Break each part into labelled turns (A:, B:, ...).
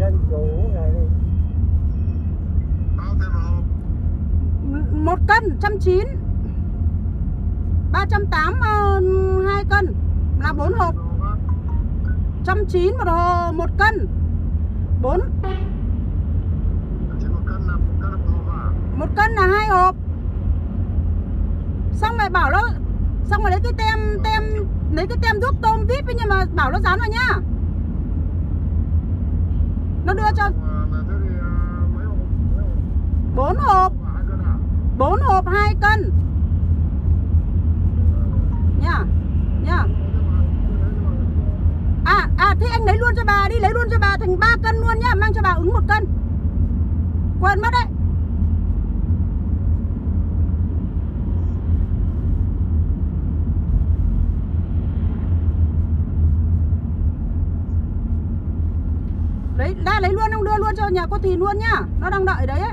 A: cân đủ này đi.
B: Bao tiền một hộp?
C: Một cân trăm chín. Ba trăm tám ờ, hai cân. Là bốn hộp. Trăm chín một hồ một cân. Bốn.
B: Một cân là hộp à?
C: Một cân là hai hộp. Xong lại bảo nó xong rồi lấy cái tem tem lấy cái tem giúp tôm vip ấy, nhưng mà bảo nó dán vào nhá nó đưa cho
B: hộp hộp?
C: Bốn hộp.
B: À, hai cân
C: bốn hộp hai cân. Nhá nhá à à thế anh lấy luôn cho bà đi lấy luôn cho bà thành 3 cân luôn nhá mang cho bà ứng một cân. Quên mất đấy lấy ra lấy luôn, ông đưa luôn cho nhà cô thì luôn nhá. Nó đang đợi đấy ấy.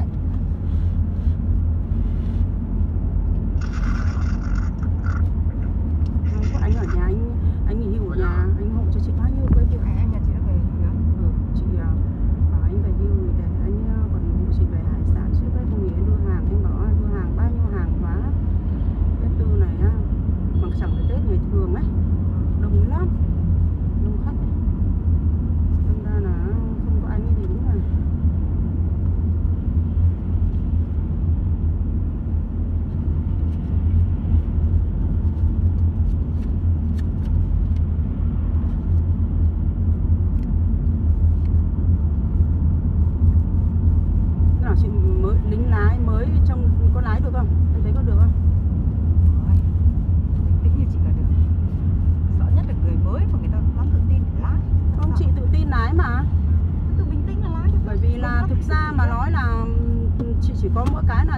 C: Thực ra mà nói là chị chỉ có mỗi cái là